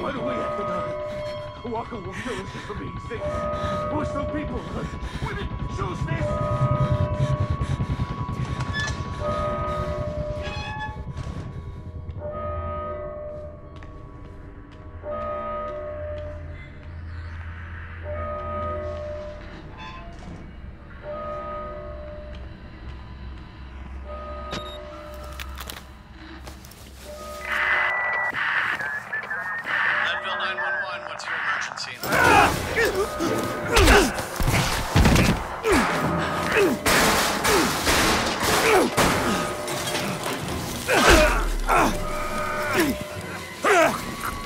Why do we have to die? Walker will kill us just for being safe. We're still people.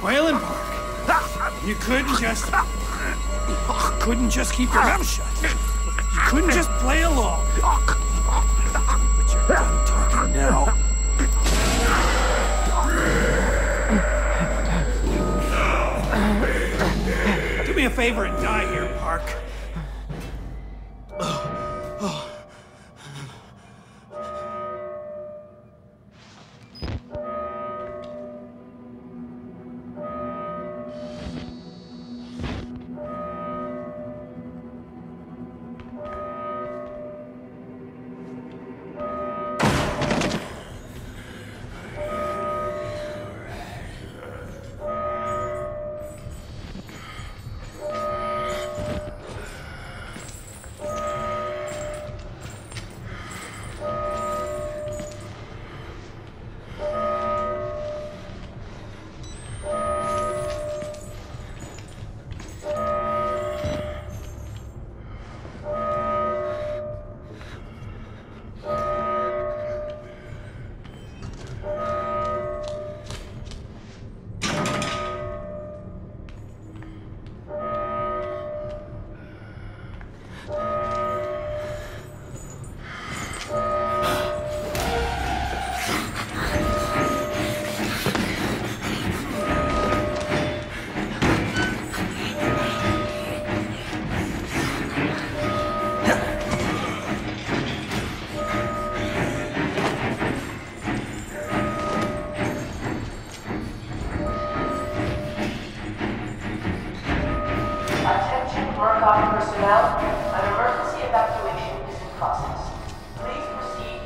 Waylon Park. You couldn't just. couldn't just keep your mouth shut. You couldn't just play along. But you're done talking now. Do me a favor and die here, Park. Evacuation is in process. Please proceed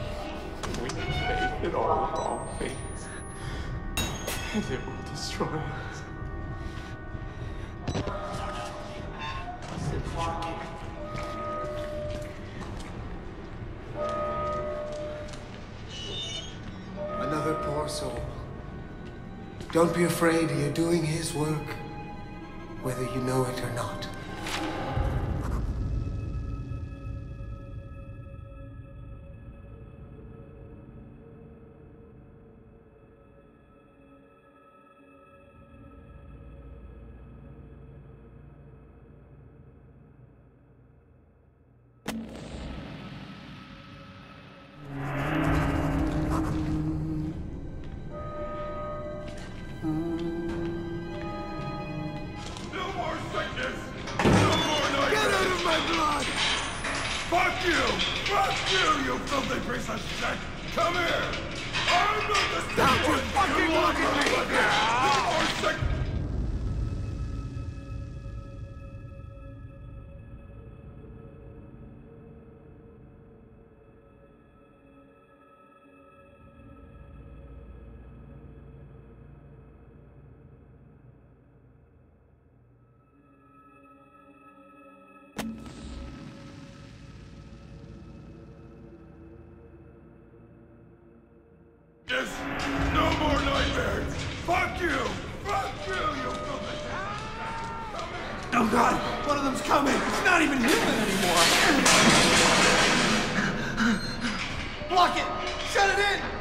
immediately. We made it all wrong things. And it will destroy us. Another poor soul. Don't be afraid, you're doing his work, whether you know it or not. Fuck you! Fuck you, you filthy piece of shit! Come here! I'm not the same one fucking look at me! Yes! No more nightmares! Fuck you! Fuck you, you filthy... Oh god, one of them's coming. It's not even human anymore. Block it. Shut it in.